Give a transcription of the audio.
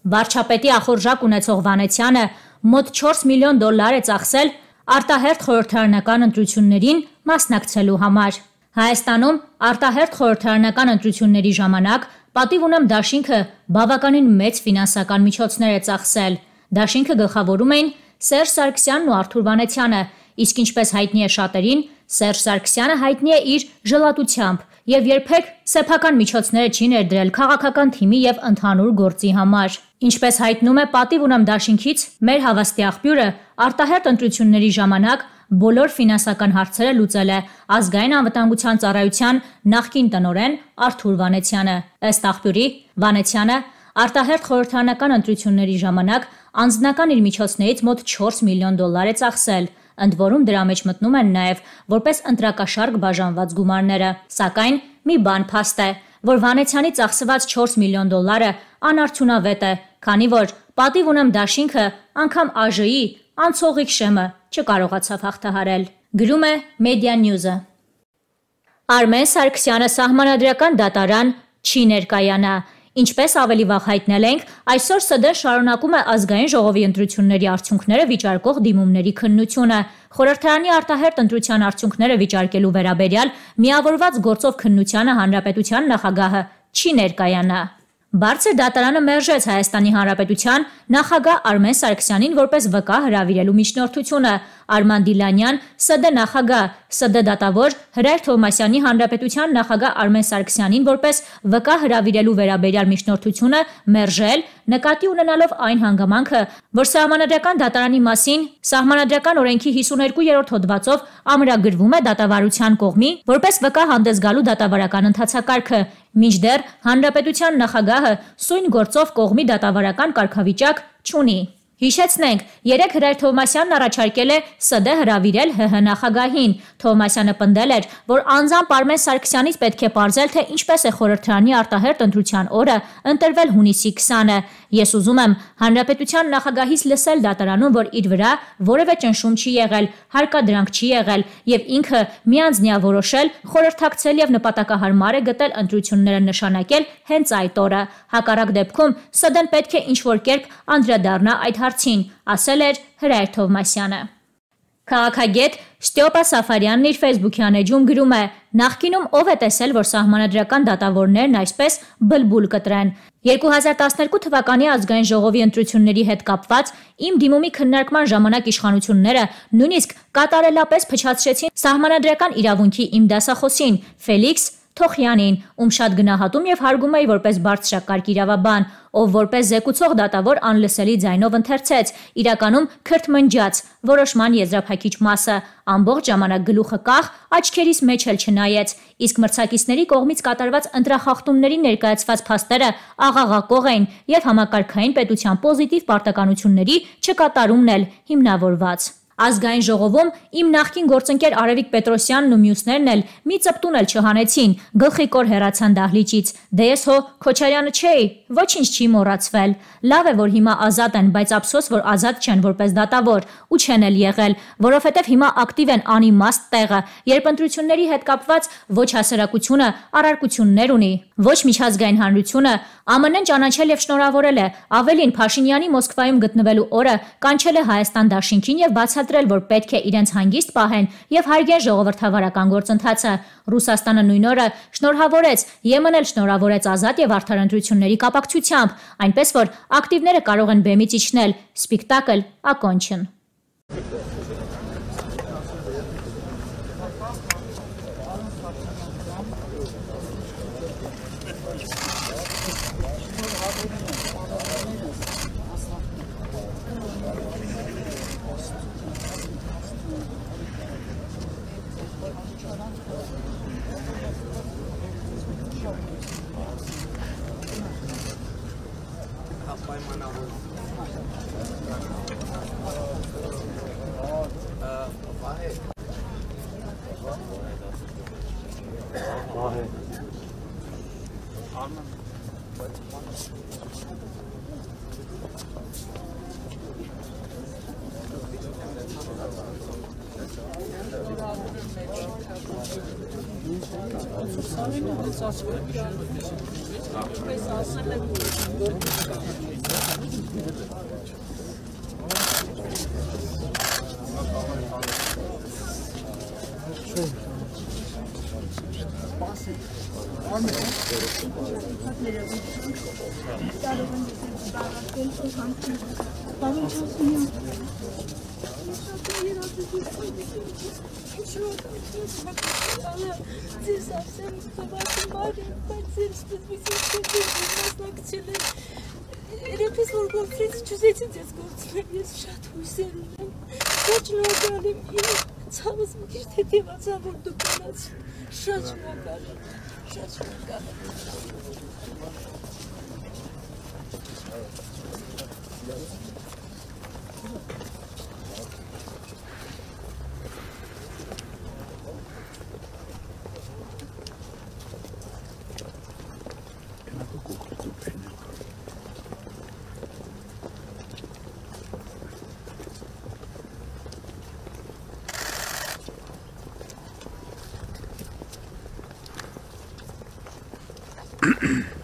Վարչապետի ախորժակ ունեցող Վանեցյանը մոտ 4 միլիոն դոլար է ծախսել արտահերթ խորհրդարանական ընտրություններին մասնակցելու համար։ Հայաստանում արտահերթ խորհրդարանական ընտրությունների ժամանակ պատիվ ունեմ դաշինքը բավականին մեծ ֆինանսական միջոցներ է ծախսել։ Դաշինքը գլխավորում էին Սերժ Սարգսյանն ու Արթուր Վանեցյանը, իսկ ինչպես հայտնի է շատերին, Սերժ Սարգսյանը հայտնի է իր ժլատությամբ եւ երբեք սեփական միջոցները չի ներդրել քաղաքական թիմի եւ ընդհանուր գործի համար։ Ինչպես հայտնում է պատիվ ունեմ դաշինքից մեր հավաստի աղբյուրը, արտահերտ ընտրությունների ժամանակ բոլոր ֆինանսական հարցերը լուծել է ազգային անվտանգության ծառայության նախկին տնօրեն Արթուր Վանեցյանը։ Ըստ աղբյուրի, Վանեցյանը արտահերթ խորհրդարանական ընտրությունների ժամանակ անձնական իր միջոցներից մոտ 4 միլիոն դոլար է ծախսել, ընդ որում դրա մեջ մտնում են նաև որպես ընտրակաշարք բաժանված գումարները։ Սակայն մի բան փաստ է, որ Վանեցյանի ծախսված 4 միլիոն դոլարը անարդյունավետ է, քանի որ պատիվ ունեմ դաշինքը անգամ ԱԺ-ի անցողիկ շեմը չկարողացավ հաղթահարել։ Գրում է Media News-ը։ Արմեն Սարգսյանը սահմանադրական դատարան չի ներկայանա։ Ինչպես ավելի վաղ հայտնել ենք, այսօր ՍԴ շարունակում է ազգային ժողովի ընտրությունների արդյունքները վիճարկող դիմումների քննությունը։ Խորհրդարանի արտահերտ ընտրության արդյունքները վիճարկելու վերաբերյալ միավորված գործով քննությանը հանրապետության նախագահը չի ներկայանա։ Բարձր դատարանը մերժեց Հայաստանի Հանրապետության նախագահ Արմեն Սարգսյանին որպես վկա հրավիրելու միջնորդությունը։ Արման Դիլանյան, ՍԴ նախագահ, ՍԴ դատավոր Հրայր Թովմասյանի Հանրապետության նախագահ Արմեն Սարգսյանին որպես վկա հրավիրելու վերաբերյալ միջնորդությունը մերժել, նկատի ունենալով այն հանգամանքը, որ Սահմանադրական դատարանի մասին Սահմանադրական օրենքի 52-րդ հոդվածով ամրագրվում է դատավարության կողմի որպես վկա հանդես գալու դատավարական ընթացակարգը, մինչդեռ Հանրապետության նախագահը սույն գործով կողմի դատավարական կարգավիճակ չունի։ Հիշեցնենք, երեք Հրայր Թովմասյանն առաջարկել է ՍԴ հրավիրել ՀՀ նախագահին։ Թովմասյանը պնդել էր, որ անձամբ Արմեն Սարգսյանից պետք է ողջել, թե ինչպես է խորհրդարանի արտահերտ ընտրության օրը ընտրվել հունիսի 20-ը։ Ես ուզում եմ հանրապետության նախագահից լսել դատարանում, որ իր վրա որևէ ճնշում չի եղել, հարկադրանք չի եղել եւ ինքը միանձնյա որոշել խորհրդակցել եւ նպատակահարմար է գտել ընտրությունները նշանակել հենց այդ օրը։ Հակառակ դեպքում ՍԴ-ն պետք է ինչ-որ կերպ անդրադառնա այդ հարցին, ասել էր Հրայր Թովմասյանը։ Քաղաքագետ Ստյոպա Սաֆարյանն իր Facebook-յան էջում գրում է. Նախկինում ով է տեսել, որ սահմանադրական դատավորներն այսպես բլբուլ կտրեն։ 2012 թվականի ազգային ժողովի ընտրությունների հետ կապված իմ դիմումի քննարկման ժամանակ իշխանությունները նույնիսկ կատարելապես փչացրեցին սահմանադրական իրավունքի իմ դասախոսին Ֆելիքս Թոխյանին, ում շատ գնահատում եւ հարգում էի որպես բարձրակարգ իրավաբան, ով որպես զեկուցող դատավոր անլսելի ձայնով ընթերցեց, իրականում քրթմնջաց որոշման եզրափակիչ մասը, ամբողջ ժամանակ գլուխը կախ, աչքերիս մեջ էլ չնայեց, իսկ մրցակիցների կողմից կատարված ընտրախախտումների ներկայացված փաստերը աղաղակող էին եւ համակարգային պետության պոզիտիվ պարտականությունների չկատարումն էլ հիմնավորված։ Ազգային ժողովում իմ նախկին գործընկեր Արևիկ Պետրոսյանն ու մյուսներն էլ մի ծպտուն էլ չհանեցին, գլխիկոր հեռացան դահլիճից։ Դե ես հո Քոչարյանը չէի, ոչինչ չի մոռացվել։ Լավ է որ հիմա ազատ են, բայց ափսոս որ ազատ չեն որպես դատավոր ու չեն էլ եղել, որովհետև հիմա ակտիվ են անիմաստ տեղը, երբ ընտրությունների հետ կապված ոչ հասարակությունը առարկություններ ունի, ոչ միջազգային հանրությունը ԱՄՆ-ն ճանաչել եւ շնորհավորել է, ավելին Փաշինյանի Մոսկվայում գտնվելու օրը կանչել է Հայաստան դաշինքին եւ բացատրել բացատրել, որ պետք է իրենց հանգիստ պահեն եւ հարգեն ժողովրդավարական գործընթացը։ Ռուսաստանը նույն օրը շնորհավորեց, ԵՄ-ն էլ շնորհավորեց ազատ եւ արդար ընտրությունների կապակցությամբ, այնպես որ ակտիվները կարող են բեմից իջնել, սպեկտակլ ակոնչն։ Սասկը։ Պես ասել եմ Ձեզ ասեմ, խվացի մարի, բայց ձեր սպեսմիսին մասնակցել են Երեպես որ գործից չուզեցի ձեզ գործնել, ես շատ հույսեր ունեմ, շատ շնորհակալ եմ, իմ ցավս մի քիչ թեթևացա, որ դուք գնաց, շատ շնորհակալ եմ, շատ շնորհակալ եմ։ Անդրադառնամ Mm-hmm.